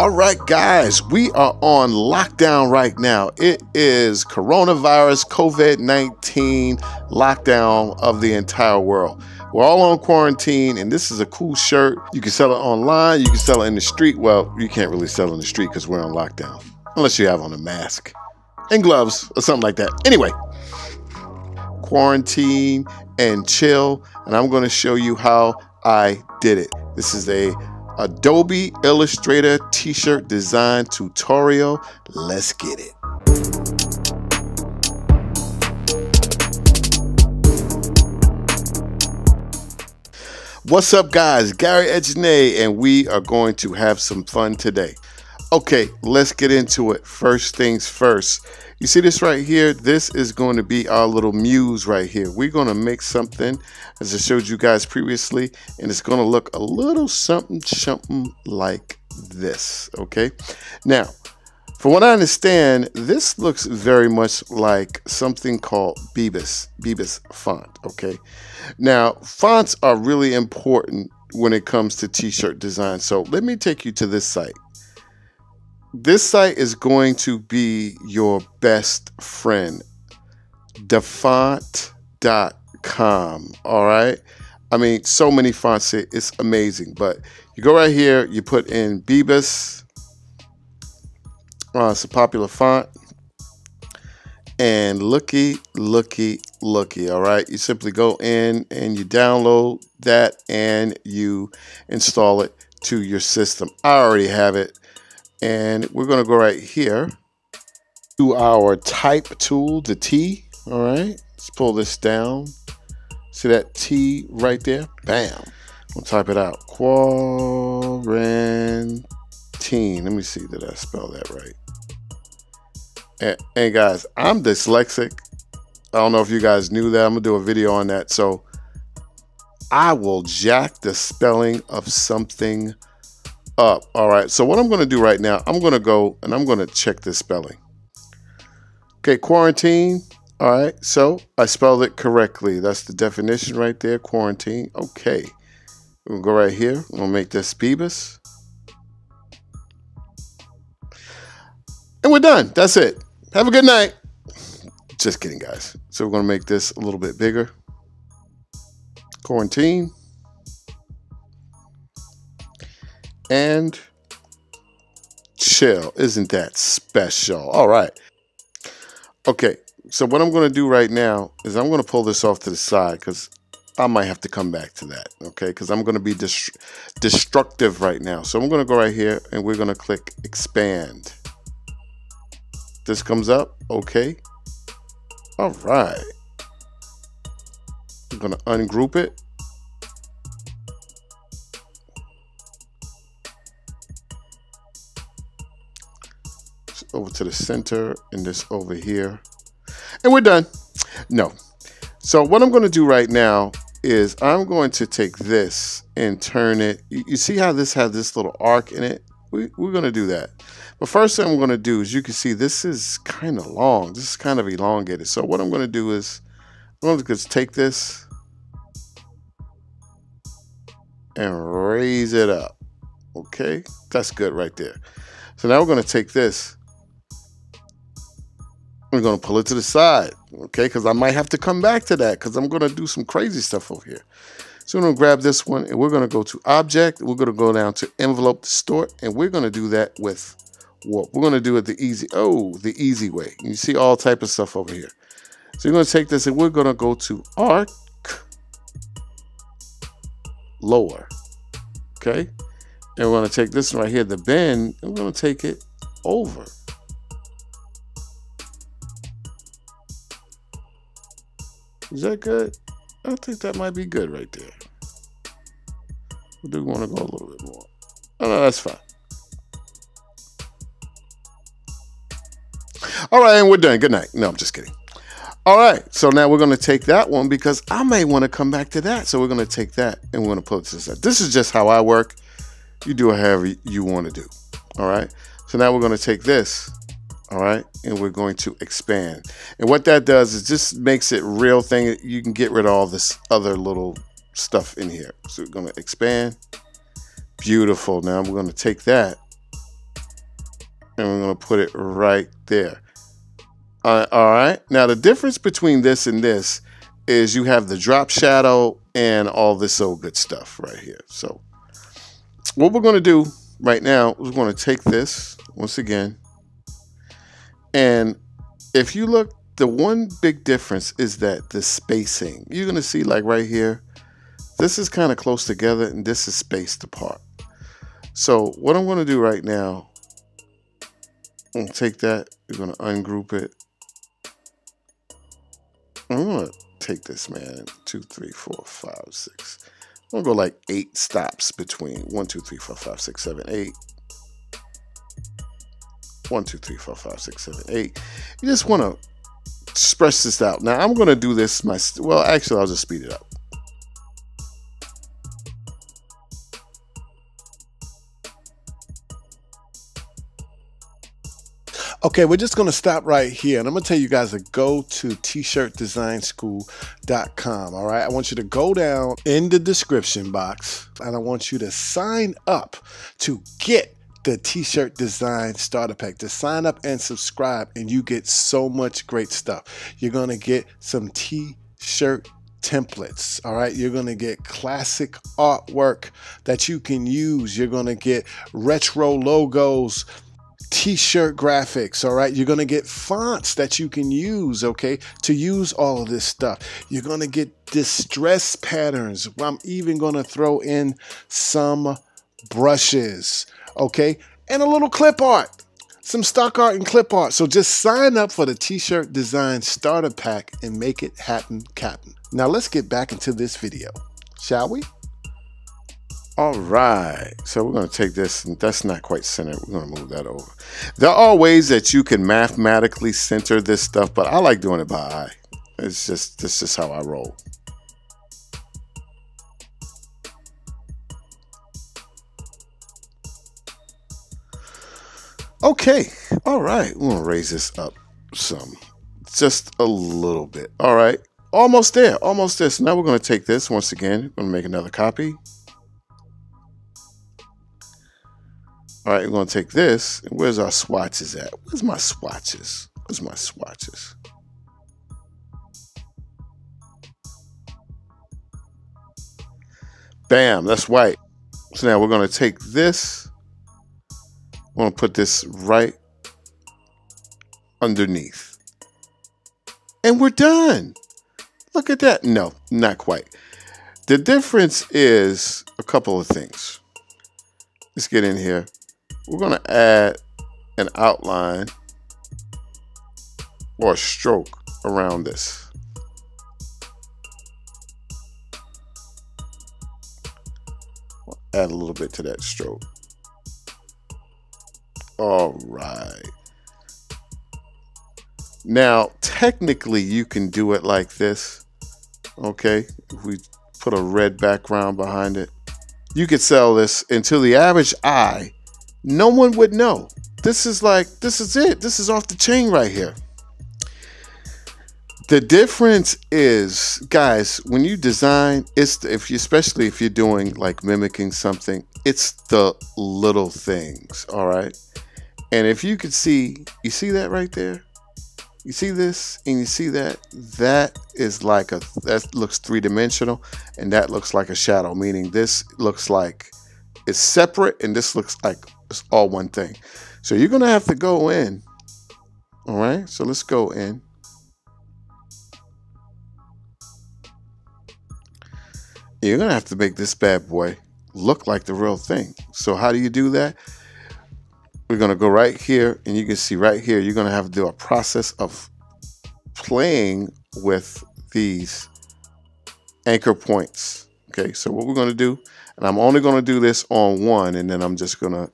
All right, guys, we are on lockdown right now. It is coronavirus COVID 19 lockdown of the entire world. We're all on quarantine, and this is a cool shirt. You can sell it online, you can sell it in the street. Well, you can't really sell in the street because we're on lockdown, unless you have on a mask and gloves or something like that. Anyway, quarantine and chill, and I'm going to show you how I did it. This is a Adobe Illustrator t-shirt design tutorial. Let's get it. What's up guys, Gary Ejene and we are going to have some fun today. Okay, let's get into it. First things first. You see this right here? This is going to be our little muse right here. We're going to make something, as I showed you guys previously, and it's going to look a little something, something like this, okay? Now, from what I understand, this looks very much like something called Bebas, Bebas font, okay? Now, fonts are really important when it comes to t-shirt design. So let me take you to this site this site is going to be your best friend. Dafont.com. All right. I mean, so many fonts, it's amazing. But you go right here, you put in Bebas. Uh, it's a popular font. And looky, looky, looky. All right. You simply go in and you download that and you install it to your system. I already have it and we're going to go right here to our type tool, the T. All right, let's pull this down. See that T right there? Bam. We'll type it out. Quarantine. Let me see, did I spell that right? And, and guys, I'm dyslexic. I don't know if you guys knew that. I'm going to do a video on that. So I will jack the spelling of something up. All right, so what I'm going to do right now, I'm going to go and I'm going to check this spelling. Okay, quarantine. All right, so I spelled it correctly. That's the definition right there, quarantine. Okay, we'll go right here. We'll make this Bebas. And we're done. That's it. Have a good night. Just kidding, guys. So we're going to make this a little bit bigger. Quarantine. And chill. Isn't that special? All right. Okay, so what I'm going to do right now is I'm going to pull this off to the side because I might have to come back to that, okay? Because I'm going to be dest destructive right now. So I'm going to go right here and we're going to click expand. This comes up, okay. All right. I'm going to ungroup it over to the center and this over here. And we're done. No. So what I'm going to do right now is I'm going to take this and turn it. You see how this has this little arc in it? We, we're going to do that. But first thing I'm going to do is you can see this is kind of long. This is kind of elongated. So what I'm going to do is I'm going to just take this and raise it up. Okay, that's good right there. So now we're going to take this I'm going to pull it to the side, okay? Because I might have to come back to that because I'm going to do some crazy stuff over here. So I'm going to grab this one and we're going to go to Object. We're going to go down to Envelope Distort and we're going to do that with what? We're going to do it the easy, oh, the easy way. You see all type of stuff over here. So you're going to take this and we're going to go to Arc Lower, okay? And we're going to take this right here, the bend, and we're going to take it over. Is that good? I think that might be good right there. We do want to go a little bit more. Oh, no, that's fine. All right, and we're done. Good night. No, I'm just kidding. All right, so now we're going to take that one because I may want to come back to that. So we're going to take that and we're going to put this aside. This is just how I work. You do however you want to do. All right, so now we're going to take this all right and we're going to expand and what that does is just makes it real thing you can get rid of all this other little stuff in here so we're going to expand beautiful now we're going to take that and we're going to put it right there. All right. Now the difference between this and this is you have the drop shadow and all this old good stuff right here. So what we're going to do right now is we're going to take this once again. And if you look, the one big difference is that the spacing. You're going to see like right here, this is kind of close together and this is spaced apart. So what I'm going to do right now, I'm going to take that, we're going to ungroup it. I'm going to take this, man, two, three, four, five, six. I'm going to go like eight stops between one, two, three, four, five, six, seven, eight. One, two, three, four, five, six, seven, eight. You just want to stretch this out. Now I'm going to do this my, well, actually, I'll just speed it up. Okay, we're just going to stop right here. And I'm going to tell you guys to go to tshirtdesignschool.com. All right. I want you to go down in the description box and I want you to sign up to get the t-shirt design starter pack to sign up and subscribe and you get so much great stuff. You're going to get some t-shirt templates all right? You're going to get classic artwork that you can use. You're going to get retro logos t-shirt graphics all right? You're going to get fonts that you can use okay to use all of this stuff. You're going to get distress patterns. I'm even going to throw in some brushes okay and a little clip art some stock art and clip art so just sign up for the t-shirt design starter pack and make it happen captain now let's get back into this video shall we all right, so we're going to take this, and that's not quite centered. We're to move that over. There are ways that you can mathematically center this stuff, but I like doing it by eye. It's just, this is how I roll. Okay, all right, we're going to raise this up some, just a little bit. All right, almost there, almost there. So now we're going to take this once again, we're going to make another copy. All right, we're going to take this. Where's our swatches at? Where's my swatches? Where's my swatches? Bam, that's white. So now we're going to take this. We're going to put this right underneath. And we're done. Look at that. No, not quite. The difference is a couple of things. Let's get in here we're going to add an outline or a stroke around this. add a little bit to that stroke. All right. Now, technically, you can do it like this. Okay, if we put a red background behind it, you could sell this until the average eye no one would know. This is like, this is it. This is off the chain right here. The difference is, guys, when you design, it's if you, especially if you're doing like mimicking something, it's the little things, all right. And if you could see, you see that right there. You see this, and you see that. That is like a that looks three dimensional, and that looks like a shadow. Meaning this looks like it's separate, and this looks like it's all one thing. So you're going to have to go in. All right. So let's go in. You're going to have to make this bad boy look like the real thing. So how do you do that? We're going to go right here and you can see right here, you're going to have to do a process of playing with these anchor points. Okay, so what we're going to do, and I'm only going to do this on one, and then I'm just going to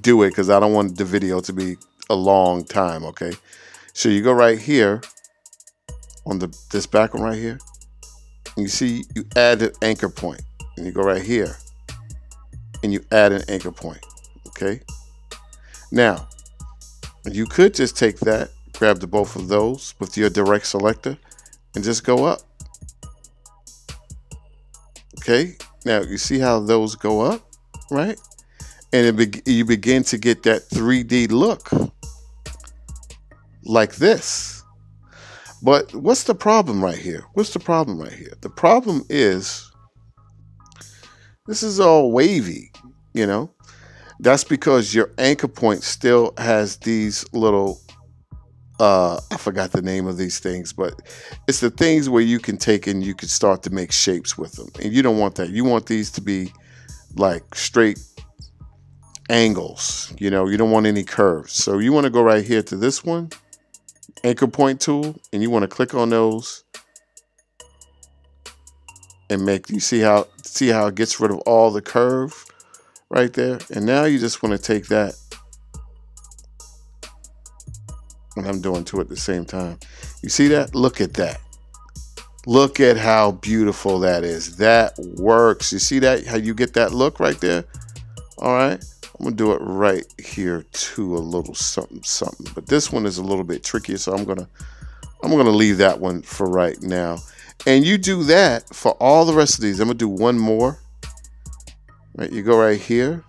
do it because I don't want the video to be a long time, okay? So you go right here on the this back one right here. And you see you add an anchor. And you go right here and you add an anchor point, okay? Now, you could just take that, grab the both of those with your direct selector and just go up. Okay, now you see how those go up, right? and be you begin to get that 3D look like this. But what's the problem right here? What's the problem right here? The problem is this is all wavy, you know? That's because your anchor point still has these little uh I forgot the name of these things, but it's the things where you can take and you can start to make shapes with them. And you don't want that. You want these to be like straight angles. You know, you don't want any curves. So you want to go right here to this one, anchor point tool, and you want to click on those and make you see how see how it gets rid of all the curve right there. And now you just want to take that and I'm doing two at the same time. You see that? Look at that. Look at how beautiful that is. That works. You see that? How you get that look right there? All right. I'm gonna do it right here too, a little something, something. But this one is a little bit trickier, so I'm gonna I'm gonna leave that one for right now. And you do that for all the rest of these. I'm gonna do one more. Right, you go right here.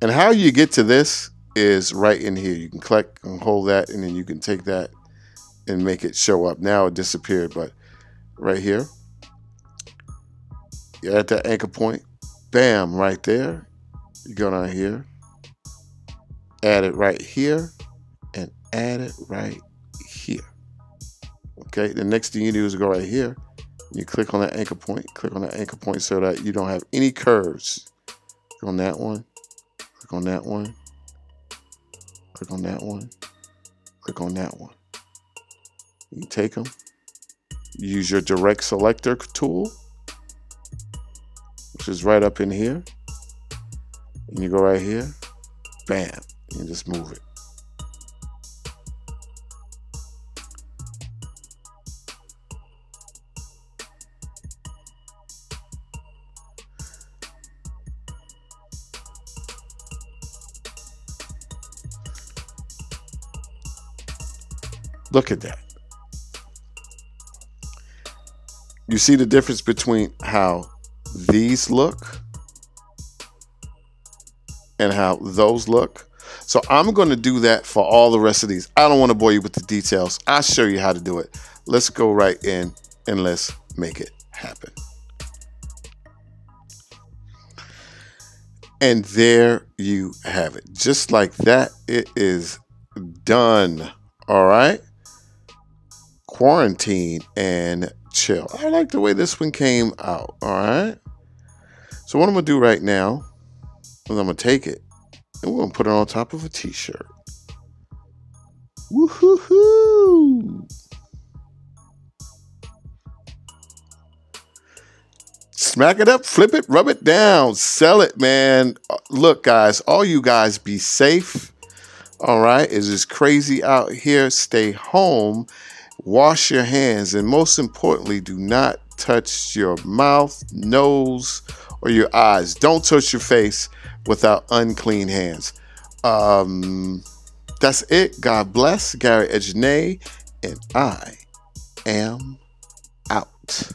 And how you get to this is right in here. You can click and hold that, and then you can take that and make it show up. Now it disappeared, but right here, you're at that anchor point. Bam, right there. You go down here, add it right here, and add it right here. Okay, the next thing you do is go right here. You click on that anchor point, click on that anchor point so that you don't have any curves. Click on that one, click on that one, click on that one, click on that one. You take them, use your direct selector tool, which is right up in here. And you go right here, bam, and just move it. Look at that. You see the difference between how these look and how those look. So I'm going to do that for all the rest of these. I don't want to bore you with the details. I'll show you how to do it. Let's go right in and let's make it happen. And there you have it. Just like that, it is done. All right quarantine and chill. I like the way this one came out. All right. So what I'm gonna do right now is I'm gonna take it and we're gonna put it on top of a t-shirt. Woohoo! Smack it up, flip it, rub it down, sell it, man. Uh, look, guys, all you guys be safe. All right, it's just crazy out here. Stay home Wash your hands, and most importantly, do not touch your mouth, nose, or your eyes. Don't touch your face without unclean hands. Um, that's it. God bless. Gary Ejene, and I am out.